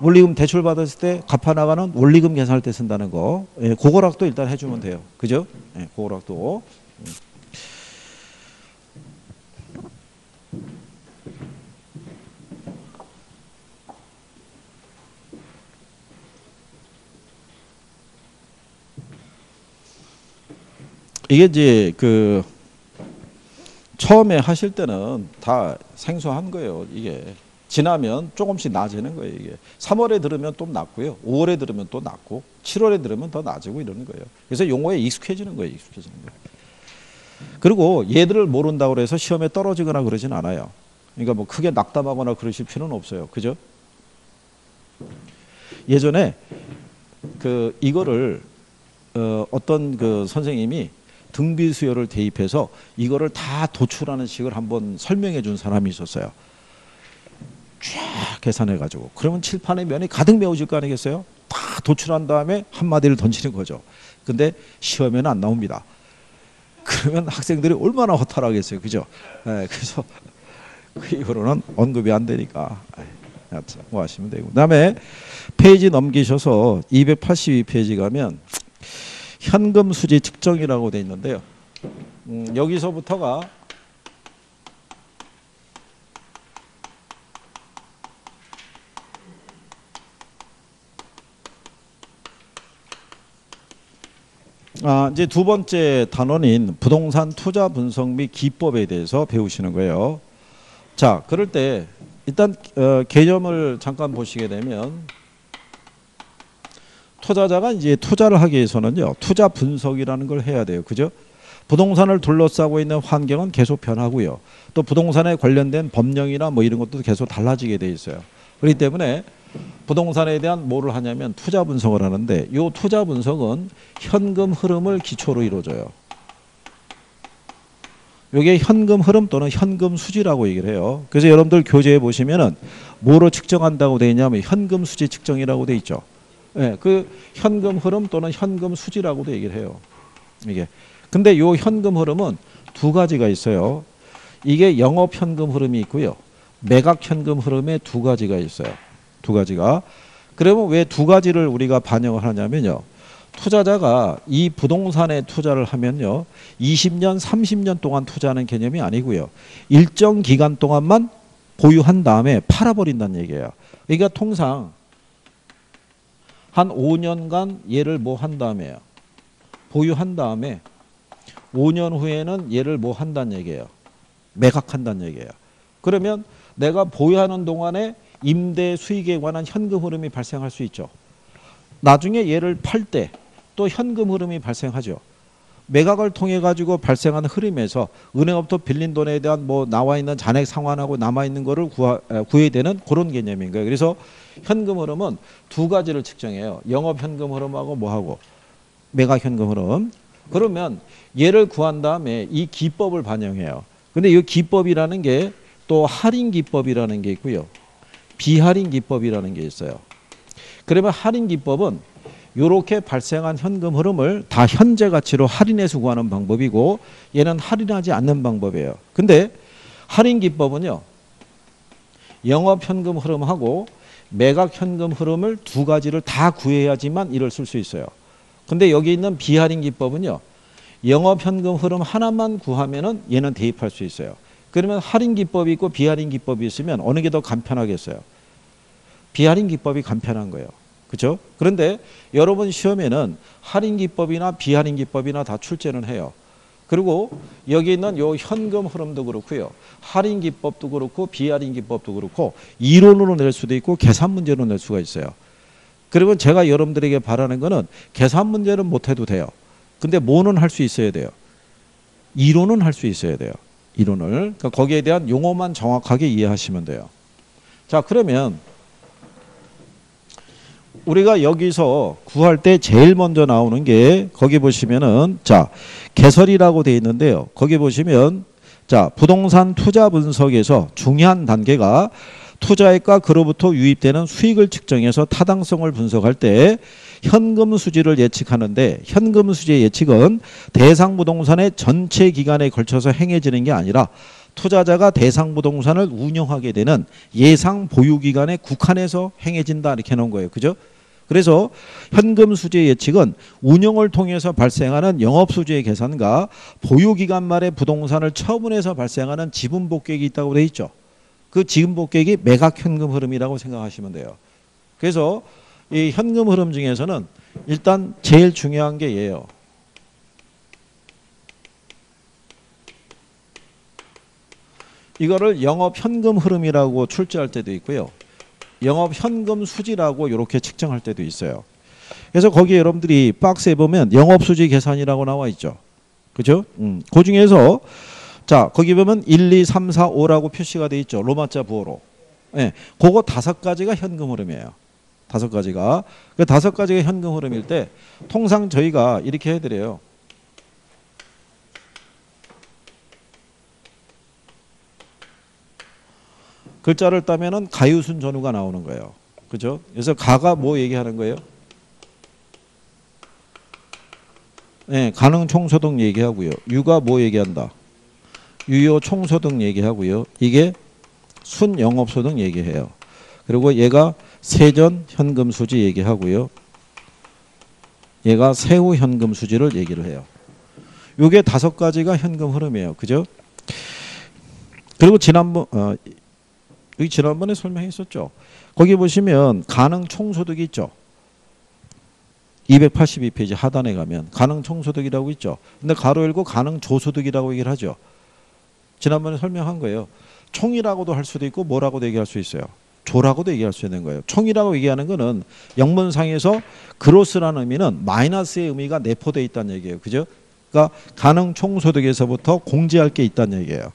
A: 원리금 대출 받았을 때 갚아 나가는 원리금 계산할 때 쓴다는 거. 예, 그거락도 일단 해주면 돼요. 그죠? 예, 그거락도. 이게 이제 그 처음에 하실 때는 다 생소한 거예요. 이게 지나면 조금씩 낮아지는 거예요. 이게 3월에 들으면 또 낮고요. 5월에 들으면 또 낮고 7월에 들으면 더 낮아지고 이러는 거예요. 그래서 용어에 익숙해지는 거예요. 익숙해지는 거예요. 그리고 얘들을 모른다고 해서 시험에 떨어지거나 그러진 않아요. 그러니까 뭐 크게 낙담하거나 그러실 필요는 없어요. 그죠? 예전에 그 이거를 어 어떤 그 선생님이 등비 수요를 대입해서 이거를 다 도출하는 식을 한번 설명해 준 사람이 있었어요. 쫙 계산해 가지고 그러면 칠판에 면이 가득 메워질 거 아니겠어요? 다 도출한 다음에 한마디를 던지는 거죠. 근데 시험에는 안 나옵니다. 그러면 학생들이 얼마나 허탈하겠어요. 그죠? 네, 그래서 그 이후로는 언급이 안 되니까 뭐 하시면 되고. 그다음에 페이지 넘기셔서 282페이지 가면 현금 수지 측정이라고 돼 있는데요. 음, 여기서부터가 아, 이제 두 번째 단원인 부동산 투자 분석 및 기법에 대해서 배우시는 거예요. 자, 그럴 때 일단 어, 개념을 잠깐 보시게 되면 투자자가 이제 투자를 하기 위해서는요. 투자 분석이라는 걸 해야 돼요. 그죠? 부동산을 둘러싸고 있는 환경은 계속 변하고요. 또 부동산에 관련된 법령이나 뭐 이런 것도 계속 달라지게 돼 있어요. 그렇기 때문에 부동산에 대한 뭐를 하냐면 투자 분석을 하는데 이 투자 분석은 현금 흐름을 기초로 이루어져요. 이게 현금 흐름 또는 현금 수지라고 얘기를 해요. 그래서 여러분들 교재에 보시면은 뭐로 측정한다고 되어 있냐면 현금 수지 측정이라고 되어 있죠. 예, 그 현금 흐름 또는 현금 수지라고도 얘기를 해요. 이게. 근데 요 현금 흐름은 두 가지가 있어요. 이게 영업 현금 흐름이 있고요. 매각 현금 흐름에 두 가지가 있어요. 두 가지가. 그러면 왜 두 가지를 우리가 반영을 하냐면요. 투자자가 이 부동산에 투자를 하면요. 20년, 30년 동안 투자하는 개념이 아니고요. 일정 기간 동안만 보유한 다음에 팔아버린다는 얘기예요. 그러니까 통상 한 5년간 얘를 뭐 한 다음에요. 보유한 다음에 5년 후에는 얘를 뭐 한다는 얘기예요. 매각한다는 얘기예요. 그러면 내가 보유하는 동안에 임대 수익에 관한 현금 흐름이 발생할 수 있죠. 나중에 얘를 팔 때 또 현금 흐름이 발생하죠. 매각을 통해 가지고 발생한 흐름에서 은행부터 빌린 돈에 대한 뭐 나와 있는 잔액 상환하고 남아 있는 거를 구하, 구해야 되는 그런 개념인 거예요. 그래서 현금 흐름은 두 가지를 측정해요. 영업 현금 흐름하고 뭐하고 매각 현금 흐름. 그러면 얘를 구한 다음에 이 기법을 반영해요. 근데 이 기법이라는 게 또 할인 기법이라는 게 있고요. 비할인 기법이라는 게 있어요. 그러면 할인 기법은 이렇게 발생한 현금 흐름을 다 현재 가치로 할인해서 구하는 방법이고 얘는 할인하지 않는 방법이에요. 근데 할인 기법은요. 영업 현금 흐름하고 매각 현금 흐름을 두 가지를 다 구해야지만 이를 쓸 수 있어요. 근데 여기 있는 비할인 기법은요. 영업 현금 흐름 하나만 구하면은 얘는 대입할 수 있어요. 그러면 할인 기법이 있고 비할인 기법이 있으면 어느 게 더 간편하겠어요? 비할인 기법이 간편한 거예요. 그렇죠? 그런데 여러분 시험에는 할인 기법이나 비할인 기법이나 다 출제는 해요. 그리고 여기 있는 요 현금 흐름도 그렇고요. 할인 기법도 그렇고 비할인 기법도 그렇고 이론으로 낼 수도 있고 계산 문제로 낼 수가 있어요. 그러면 제가 여러분들에게 바라는 거는 계산 문제는 못 해도 돼요. 근데 뭐는 할 수 있어야 돼요. 이론은 할 수 있어야 돼요. 이론을. 그러니까 거기에 대한 용어만 정확하게 이해하시면 돼요. 자, 그러면 우리가 여기서 구할 때 제일 먼저 나오는 게 거기 보시면은 자, 개설이라고 돼 있는데요. 거기 보시면 자, 부동산 투자 분석에서 중요한 단계가 투자액과 그로부터 유입되는 수익을 측정해서 타당성을 분석할 때 현금 수지를 예측하는데 현금 수지의 예측은 대상 부동산의 전체 기간에 걸쳐서 행해지는 게 아니라 투자자가 대상 부동산을 운영하게 되는 예상 보유 기간에 국한해서 행해진다 이렇게 놓은 거예요. 그죠? 그래서 현금 수지의 예측은 운영을 통해서 발생하는 영업 수지의 계산과 보유 기간 말에 부동산을 처분해서 발생하는 지분 복객이 있다고 돼 있죠. 그 지분 복객이 매각 현금 흐름이라고 생각하시면 돼요. 그래서 이 현금 흐름 중에서는 일단 제일 중요한 게 얘예요. 이거를 영업 현금 흐름이라고 출제할 때도 있고요. 영업 현금 수지라고 이렇게 측정할 때도 있어요. 그래서 거기에 여러분들이 박스에 보면 영업 수지 계산이라고 나와 있죠. 그죠? 음. 그 중에서 자, 거기 보면 1, 2, 3, 4, 5라고 표시가 돼 있죠. 로마자 부호로. 예. 네, 그거 다섯 가지가 현금 흐름이에요. 다섯 가지가. 그 다섯 가지가 현금 흐름일 때 통상 저희가 이렇게 해 드려요. 글자를 따면은 가유순 전후가 나오는 거예요. 그죠? 그래서 가가 뭐 얘기하는 거예요? 네, 가능 총소득 얘기하고요. 유가 뭐 얘기한다? 유효 총소득 얘기하고요. 이게 순 영업소득 얘기해요. 그리고 얘가 세전 현금 수지 얘기하고요. 얘가 세후 현금 수지를 얘기를 해요. 요게 다섯 가지가 현금 흐름이에요. 그죠? 그리고 지난번 어, 여기 지난번에 설명했었죠. 거기 보시면 가능 총소득이 있죠. 282페이지 하단에 가면 가능 총소득이라고 있죠. 근데 가로 열고 가능 조소득이라고 얘기를 하죠. 지난번에 설명한 거예요. 총이라고도 할 수도 있고 뭐라고도 얘기할 수 있어요. 조라고도 얘기할 수 있는 거예요. 총이라고 얘기하는 거는 영문상에서 그로스라는 의미는 마이너스의 의미가 내포되어 있다는 얘기예요. 그죠? 그러니까 가능 총소득에서부터 공제할 게 있다는 얘기예요.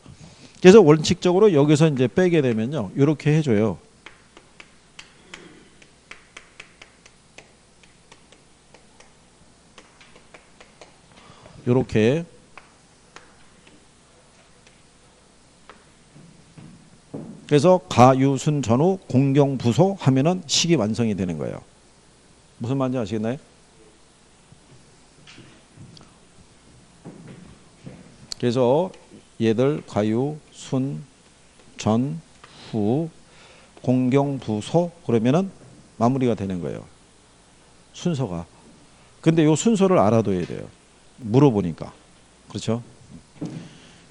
A: 그래서 원칙적으로 여기서 이제 빼게 되면요. 이렇게 해줘요. 이렇게 그래서 가유순 전후 공경부소 하면은 식이 완성이 되는 거예요. 무슨 말인지 아시겠나요? 그래서 얘들 가유 순, 전, 후, 공경, 부소 그러면은 마무리가 되는 거예요. 순서가. 근데 요 순서를 알아둬야 돼요. 물어보니까. 그렇죠?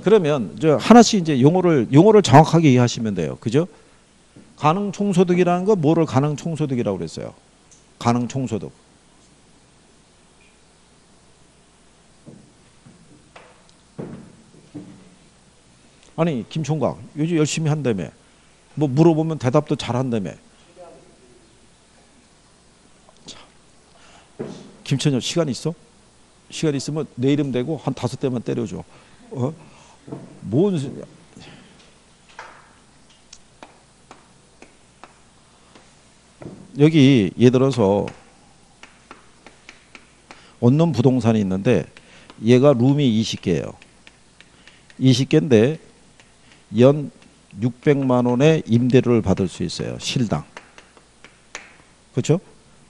A: 그러면 저 하나씩 이제 용어를 용어를 정확하게 이해하시면 돼요. 그죠? 가능 총소득이라는 거 뭐를 가능 총소득이라고 그랬어요? 가능 총소득. 아니 김총각 요즘 열심히 한다며 뭐 물어보면 대답도 잘한다며 김천엽 시간 있어? 시간 있으면 내 이름 대고 한 다섯 대만 때려줘 어? 뭔 여기 예를 들어서 원룸 부동산이 있는데 얘가 룸이 20개예요 20개인데 연 600만 원의 임대료를 받을 수 있어요. 실당. 그렇죠?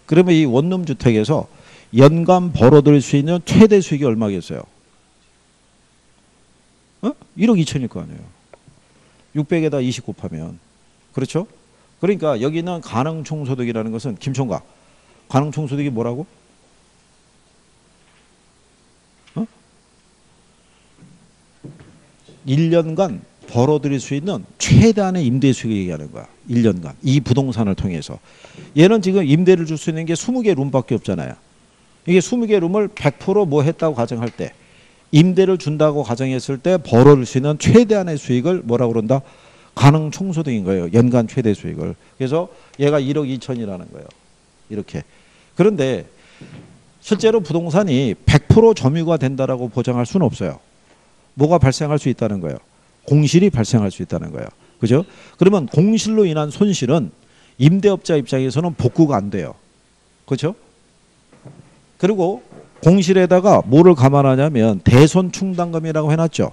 A: 그러면 이 원룸 주택에서 연간 벌어들일 수 있는 최대 수익이 얼마겠어요? 어? 1억 2천일 거 아니에요. 600에다 20 곱하면. 그렇죠? 그러니까 여기는 가능 총소득이라는 것은 김총각. 가능 총소득이 뭐라고? 어? 1년간 벌어들일 수 있는 최대한의 임대 수익을 얘기하는 거야. 1년간. 이 부동산을 통해서. 얘는 지금 임대를 줄 수 있는 게 20개 룸밖에 없잖아요. 이게 20개 룸을 100%뭐 했다고 가정할 때 임대를 준다고 가정했을 때 벌어들 수 있는 최대한의 수익을 뭐라고 그런다? 가능 총소득인 거예요. 연간 최대 수익을. 그래서 얘가 1억 2천이라는 거예요. 이렇게. 그런데 실제로 부동산이 100% 점유가 된다라고 보장할 수는 없어요. 뭐가 발생할 수 있다는 거예요. 공실이 발생할 수 있다는 거예요. 그죠? 그러면 공실로 인한 손실은 임대업자 입장에서는 복구가 안 돼요. 그렇죠? 그리고 공실에다가 뭐를 감안하냐면 대손 충당금이라고 해놨죠.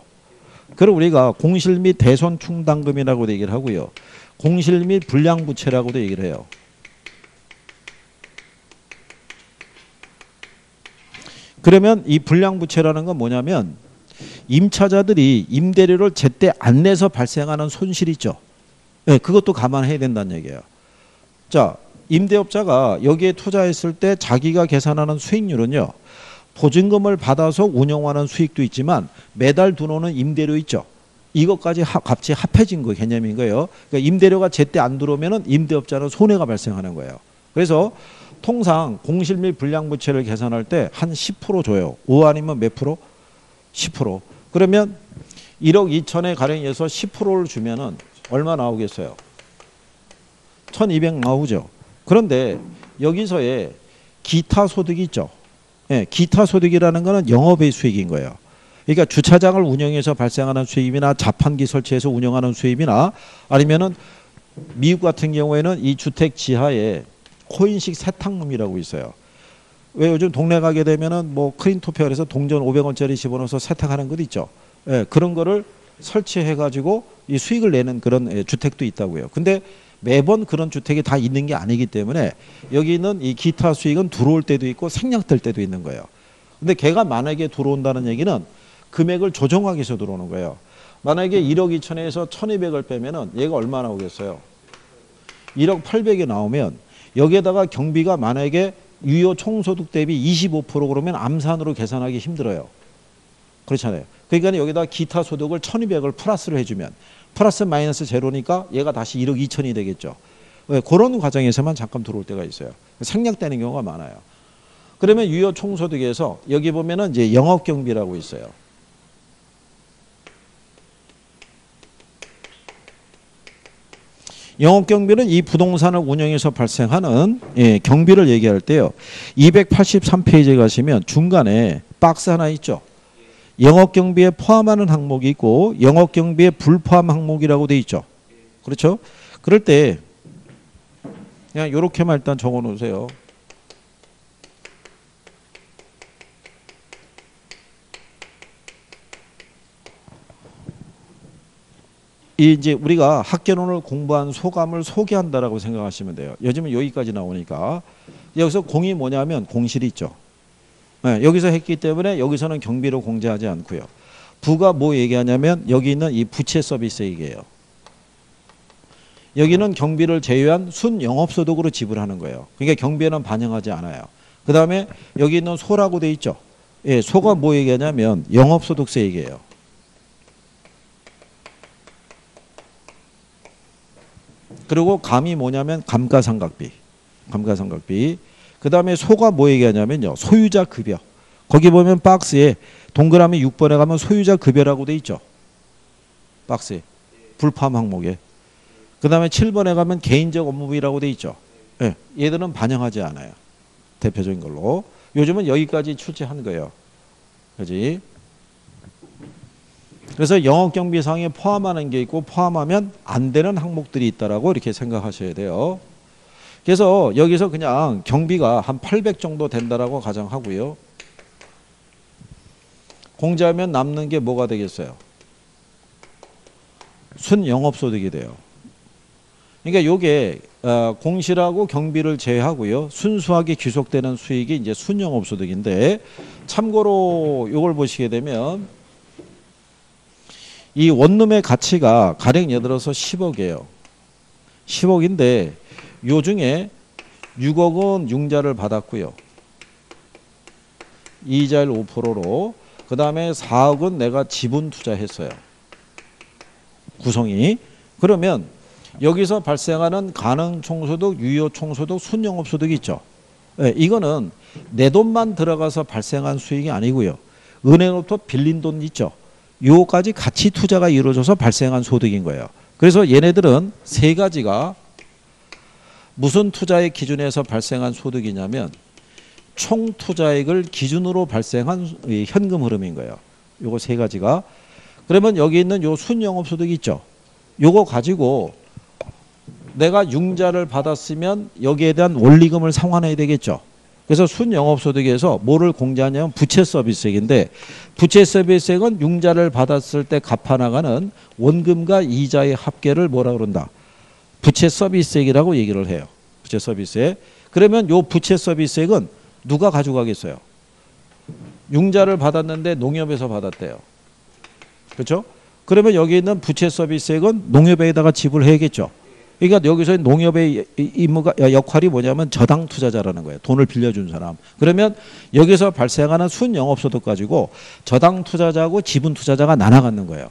A: 그럼 우리가 공실 및 대손 충당금이라고도 얘기를 하고요. 공실 및 불량부채라고도 얘기를 해요. 그러면 이 불량부채라는 건 뭐냐면 임차자들이 임대료를 제때 안 내서 발생하는 손실이죠. 네, 그것도 감안해야 된다는 얘기예요. 자, 임대업자가 여기에 투자했을 때 자기가 계산하는 수익률은요. 보증금을 받아서 운영하는 수익도 있지만 매달 들어오는 임대료 있죠. 이것까지 하, 값이 합해진 거 개념인 거예요. 그러니까 임대료가 제때 안 들어오면 임대업자는 손해가 발생하는 거예요. 그래서 통상 공실 및 불량부채를 계산할 때 한 10% 줘요. 5 아니면 몇 프로? 10%. 그러면 1억 2천에 가령해서 10%를 주면은 얼마 나오겠어요? 1200 나오죠. 그런데 여기서의 기타 소득이 있죠. 예, 기타 소득이라는 거는 영업의 수익인 거예요. 그러니까 주차장을 운영해서 발생하는 수입이나 자판기 설치해서 운영하는 수입이나 아니면은 미국 같은 경우에는 이 주택 지하에 코인식 세탁룸이라고 있어요. 왜 요즘 동네 가게 되면은 뭐 크린토피아에서 동전 500원짜리 집어넣어서 세탁하는 것 있죠. 예, 그런 거를 설치해 가지고 이 수익을 내는 그런 예, 주택도 있다고요. 근데 매번 그런 주택이 다 있는 게 아니기 때문에 여기 있는 이 기타 수익은 들어올 때도 있고 생략될 때도 있는 거예요. 근데 걔가 만약에 들어온다는 얘기는 금액을 조정하기 위해서 들어오는 거예요. 만약에 1억 2천에서 1200을 빼면은 얘가 얼마 나오겠어요? 1억 800이 나오면 여기에다가 경비가 만약에 유효 총소득 대비 25% 그러면 암산으로 계산하기 힘들어요. 그렇잖아요. 그러니까 여기다 기타 소득을 1200을 플러스를 해주면 플러스 마이너스 제로니까 얘가 다시 1억 2천이 되겠죠. 왜? 그런 과정에서만 잠깐 들어올 때가 있어요. 생략되는 경우가 많아요. 그러면 유효 총소득에서 여기 보면은 이제 영업 경비라고 있어요. 영업 경비는 이 부동산을 운영해서 발생하는 예, 경비를 얘기할 때요. 283페이지에 가시면 중간에 박스 하나 있죠. 영업 경비에 포함하는 항목이 있고 영업 경비에 불포함 항목이라고 돼 있죠. 그렇죠? 그럴 때 그냥 이렇게만 일단 적어 놓으세요. 이 이제 우리가 학개론을 공부한 소감을 소개한다라고 생각하시면 돼요. 요즘은 여기까지 나오니까 여기서 공이 뭐냐면 공실이 있죠. 네, 여기서 했기 때문에 여기서는 경비로 공제하지 않고요. 부가 뭐 얘기하냐면 여기 있는 이 부채 서비스 얘기예요. 여기는 경비를 제외한 순 영업소득으로 지불하는 거예요. 그러니까 경비에는 반영하지 않아요. 그 다음에 여기 있는 소라고 돼 있죠. 예, 소가 뭐 얘기하냐면 영업소득세 얘기예요. 그리고 감이 뭐냐면 감가상각비. 감가상각비. 그 다음에 소가 뭐 얘기하냐면요. 소유자 급여. 거기 보면 박스에 동그라미 6번에 가면 소유자 급여라고 돼 있죠. 박스에. 불포함 항목에. 그 다음에 7번에 가면 개인적 업무비라고 돼 있죠. 예, 얘들은 반영하지 않아요. 대표적인 걸로. 요즘은 여기까지 출제한 거예요. 그지? 그래서 영업 경비상에 포함하는 게 있고 포함하면 안 되는 항목들이 있다라고 이렇게 생각하셔야 돼요. 그래서 여기서 그냥 경비가 한 800 정도 된다라고 가정하고요. 공제하면 남는 게 뭐가 되겠어요? 순영업소득이 돼요. 그러니까 요게 어, 공실하고 경비를 제외하고요. 순수하게 귀속되는 수익이 이제 순영업소득인데 참고로 요걸 보시게 되면 이 원룸의 가치가 가령 예를 들어서 10억이에요. 10억인데 요 중에 6억은 융자를 받았고요. 이자율 5%로 그 다음에 4억은 내가 지분 투자했어요. 구성이 그러면 여기서 발생하는 가능 총소득, 유효 총소득, 순영업 소득이 있죠. 네, 이거는 내 돈만 들어가서 발생한 수익이 아니고요. 은행으로부터 빌린 돈 있죠. 요까지 같이 투자가 이루어져서 발생한 소득인 거예요. 그래서 얘네들은 세 가지가 무슨 투자의 기준에서 발생한 소득이냐면 총 투자액을 기준으로 발생한 이 현금 흐름인 거예요. 요거 세 가지가 그러면 여기 있는 요 순영업 소득 있죠. 요거 가지고 내가 융자를 받았으면 여기에 대한 원리금을 상환해야 되겠죠. 그래서 순영업소득에서 뭐를 공제하냐면 부채 서비스액인데 부채 서비스액은 융자를 받았을 때 갚아나가는 원금과 이자의 합계를 뭐라 그런다. 부채 서비스액이라고 얘기를 해요. 부채 서비스액. 그러면 요 부채 서비스액은 누가 가져가겠어요? 융자를 받았는데 농협에서 받았대요. 그렇죠? 그러면 여기 있는 부채 서비스액은 농협에다가 지불해야겠죠. 그러니까 여기서 농협의 임무가 역할이 뭐냐면 저당 투자자라는 거예요. 돈을 빌려준 사람. 그러면 여기서 발생하는 순영업소득 가지고 저당 투자자하고 지분 투자자가 나눠 갖는 거예요.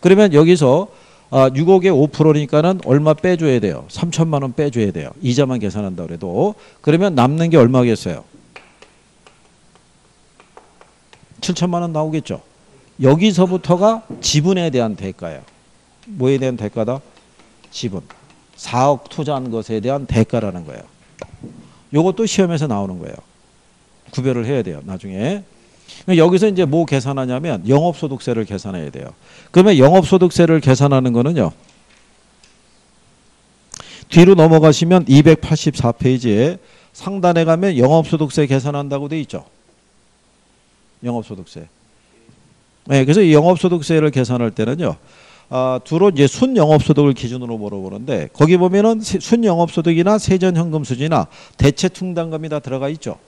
A: 그러면 여기서 아, 6억에 5%니까는 얼마 빼줘야 돼요? 3천만 원 빼줘야 돼요. 이자만 계산한다 그래도. 그러면 남는 게 얼마겠어요? 7천만 원 나오겠죠. 여기서부터가 지분에 대한 대가예요. 뭐에 대한 대가다? 지분. 4억 투자한 것에 대한 대가라는 거예요. 요것도 시험에서 나오는 거예요. 구별을 해야 돼요. 나중에. 여기서 이제 뭐 계산하냐면 영업소득세를 계산해야 돼요. 그러면 영업소득세를 계산하는 거는요. 뒤로 넘어가시면 284페이지에 상단에 가면 영업소득세 계산한다고 돼 있죠. 영업소득세. 네, 그래서 이 영업소득세를 계산할 때는요. 아, 주로 이제 순영업소득을 기준으로 물어보는데 거기 보면은 순영업소득이나 세전현금 수지나 대체충당금이 다 들어가 있죠.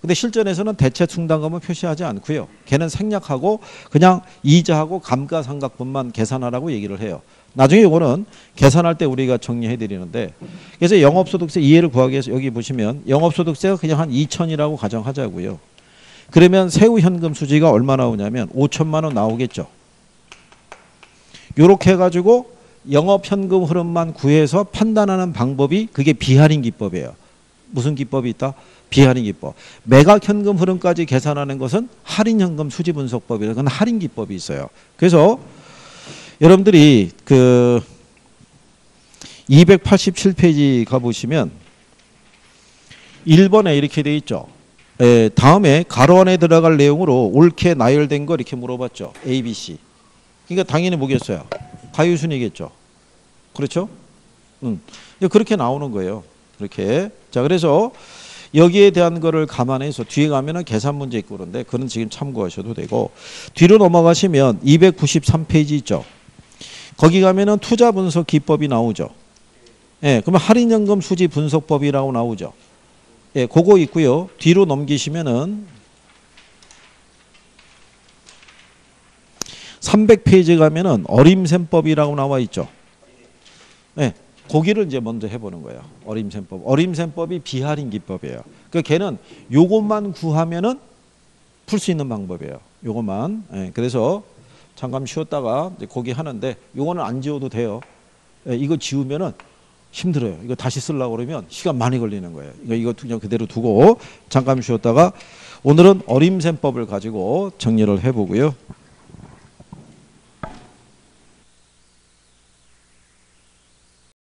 A: 근데 실전에서는 대체충당금은 표시하지 않고요. 걔는 생략하고 그냥 이자하고 감가상각분만 계산하라고 얘기를 해요. 나중에 이거는 계산할 때 우리가 정리해 드리는데 그래서 영업소득세 이해를 구하기 위해서 여기 보시면 영업소득세가 그냥 한 2천이라고 가정하자고요. 그러면 세후 현금 수지가 얼마 나오냐면 5천만 원 나오겠죠. 요렇게 해가지고 영업 현금 흐름만 구해서 판단하는 방법이 그게 비할인 기법이에요. 무슨 기법이 있다? 비할인 기법. 매각 현금 흐름까지 계산하는 것은 할인 현금 수지 분석법이라 그건 할인 기법이 있어요. 그래서 여러분들이 그 287페이지 가 보시면 1번에 이렇게 돼 있죠. 에, 다음에 가로 안에 들어갈 내용으로 옳게 나열된 거 이렇게 물어봤죠. A, B, C. 그러니까 당연히 뭐겠어요? 가유순이겠죠. 그렇죠? 음. 그렇게 나오는 거예요. 그렇게. 자, 그래서 여기에 대한 거를 감안해서 뒤에 가면은 계산 문제 있고 그런데 그는 지금 참고하셔도 되고 뒤로 넘어가시면 293페이지 있죠. 거기 가면은 투자 분석 기법이 나오죠. 예, 그러면 할인연금 수지 분석법이라고 나오죠. 예, 그거 있고요. 뒤로 넘기시면은 300페이지 가면은 어림셈법이라고 나와 있죠. 네, 고기를 이제 먼저 해보는 거예요. 어림셈법. 어림셈법이 비할인 기법이에요. 그 걔는 요것만 구하면은 풀 수 있는 방법이에요. 요것만. 네, 그래서 잠깐 쉬었다가 고기 하는데 요거는 안 지워도 돼요. 네, 이거 지우면은 힘들어요. 이거 다시 쓰려고 그러면 시간 많이 걸리는 거예요. 이거 이거 그냥 그대로 두고 잠깐 쉬었다가 오늘은 어림셈법을 가지고 정리를 해보고요.